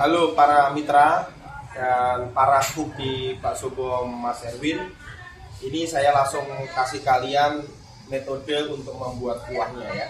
Halo para mitra dan para kub di Pak Sobom Mas Erwin. Ini saya langsung kasih kalian metode untuk membuat kuahnya ya.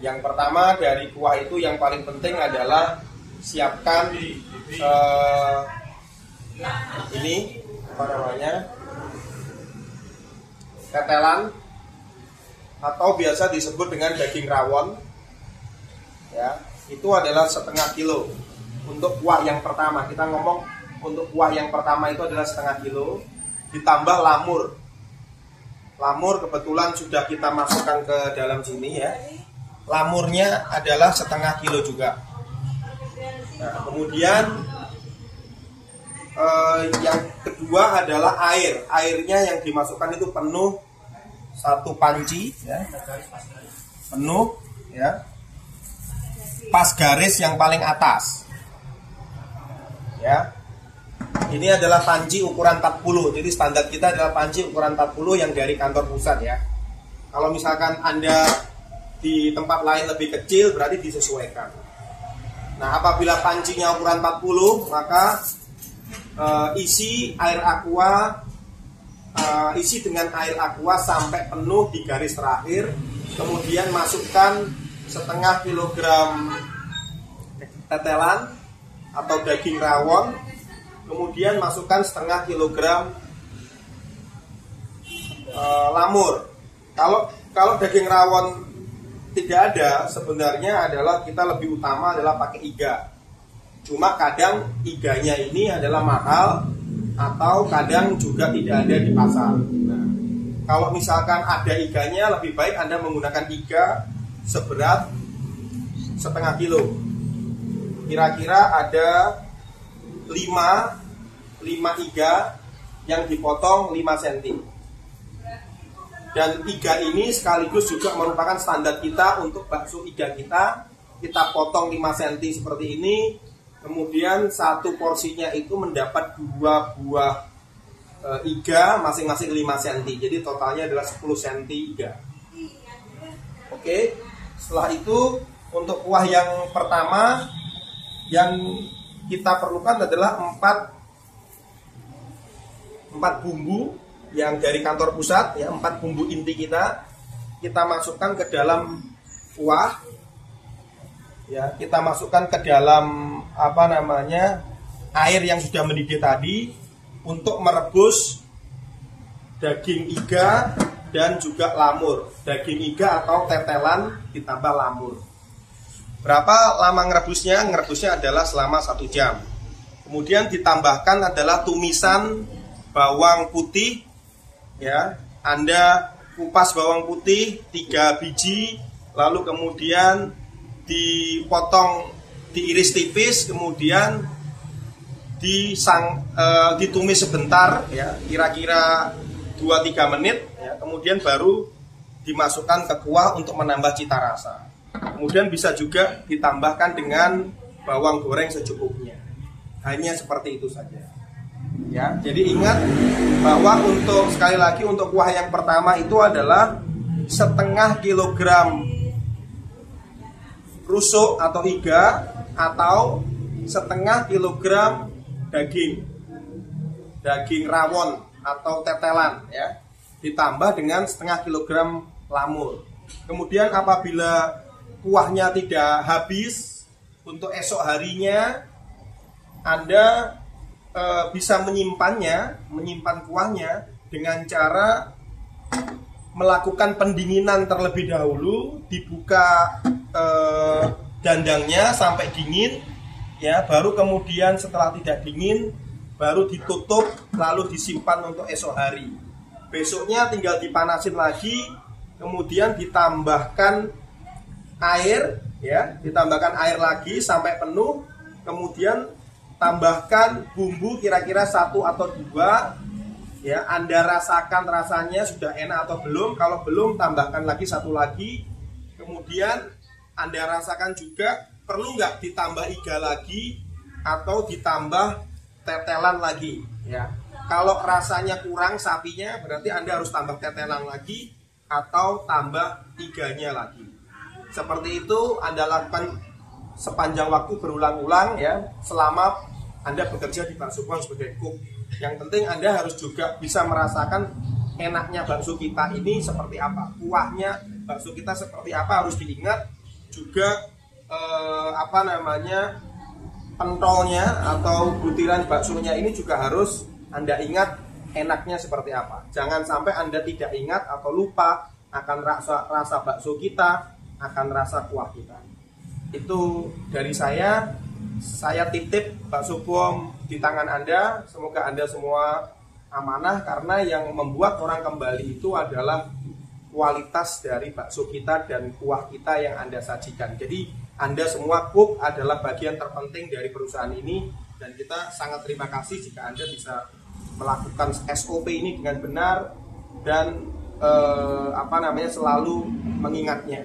Yang pertama dari kuah itu yang paling penting adalah siapkan eh, ini apa namanya tetelan atau biasa disebut dengan daging rawon ya itu adalah setengah kilo untuk kuah yang pertama kita ngomong untuk kuah yang pertama itu adalah setengah kilo ditambah lamur. Lamur kebetulan sudah kita masukkan ke dalam sini ya. Lamurnya adalah setengah kilo juga. Nah kemudian eh, yang kedua adalah air. Airnya yang dimasukkan itu penuh satu panci ya. Penuh ya. Pas garis yang paling atas ya. Ini adalah panci ukuran 40 jadi standar kita adalah panci ukuran 40 yang dari kantor pusat ya. Kalau misalkan anda di tempat lain lebih kecil berarti disesuaikan. Nah apabila pancinya ukuran 40 maka e, isi air aqua e, isi dengan air aqua sampai penuh di garis terakhir kemudian masukkan setengah kilogram tetelan atau daging rawon kemudian masukkan setengah kilogram e, lamur. Kalau kalau daging rawon tidak ada sebenarnya adalah kita lebih utama adalah pakai iga. Cuma kadang iganya ini adalah mahal atau kadang juga tidak ada di pasar. Nah, kalau misalkan ada iganya lebih baik anda menggunakan iga seberat setengah kilo kira-kira ada 5 5 iga yang dipotong 5 cm dan iga ini sekaligus juga merupakan standar kita untuk bakso iga kita. Kita potong 5 cm seperti ini kemudian satu porsinya itu mendapat dua buah e, iga masing-masing 5 cm jadi totalnya adalah 10 cm iga. Oke setelah itu untuk kuah yang pertama yang kita perlukan adalah empat empat bumbu yang dari kantor pusat ya empat bumbu inti kita. Kita masukkan ke dalam kuah ya kita masukkan ke dalam apa namanya air yang sudah mendidih tadi untuk merebus daging iga dan juga lamur. Daging iga atau tetelan ditambah lamur Berapa lama ngerebusnya? Ngerebusnya adalah selama satu jam. Kemudian ditambahkan adalah tumisan bawang putih. Ya, Anda kupas bawang putih tiga biji, lalu kemudian dipotong, diiris tipis, kemudian disang, e, ditumis sebentar, ya, kira-kira 2-3 menit, ya, kemudian baru dimasukkan ke kuah untuk menambah cita rasa. Kemudian bisa juga ditambahkan dengan bawang goreng secukupnya. Hanya seperti itu saja. Ya, jadi ingat bahwa untuk sekali lagi untuk kuah yang pertama itu adalah setengah kilogram rusuk atau iga atau setengah kilogram daging daging rawon atau tetelan ya ditambah dengan setengah kilogram lamur kemudian apabila kuahnya tidak habis untuk esok harinya Anda e, bisa menyimpannya, menyimpan kuahnya dengan cara melakukan pendinginan terlebih dahulu, dibuka e, dandangnya sampai dingin, ya, baru kemudian setelah tidak dingin, baru ditutup lalu disimpan untuk esok hari. Besoknya tinggal dipanasin lagi, kemudian ditambahkan air ya ditambahkan air lagi sampai penuh kemudian tambahkan bumbu kira-kira satu atau dua ya anda rasakan rasanya sudah enak atau belum kalau belum tambahkan lagi satu lagi kemudian anda rasakan juga perlu nggak ditambah iga lagi atau ditambah tetelan lagi ya. Kalau rasanya kurang sapinya berarti anda harus tambah tetelan lagi atau tambah iganya lagi seperti itu Anda lakukan sepanjang waktu berulang-ulang ya selama Anda bekerja di bakso Pong sebagai cook. Yang penting Anda harus juga bisa merasakan enaknya bakso kita ini seperti apa, kuahnya bakso kita seperti apa harus diingat juga eh, apa namanya pentolnya atau butiran baksonya ini juga harus Anda ingat enaknya seperti apa. Jangan sampai Anda tidak ingat atau lupa akan rasa rasa bakso kita, akan rasa kuah kita. Itu dari saya. Saya titip bakso bom di tangan Anda. Semoga Anda semua amanah karena yang membuat orang kembali itu adalah kualitas dari bakso kita dan kuah kita yang Anda sajikan. Jadi Anda semua cook adalah bagian terpenting dari perusahaan ini dan kita sangat terima kasih jika Anda bisa melakukan SOP ini dengan benar dan eh, apa namanya selalu mengingatnya.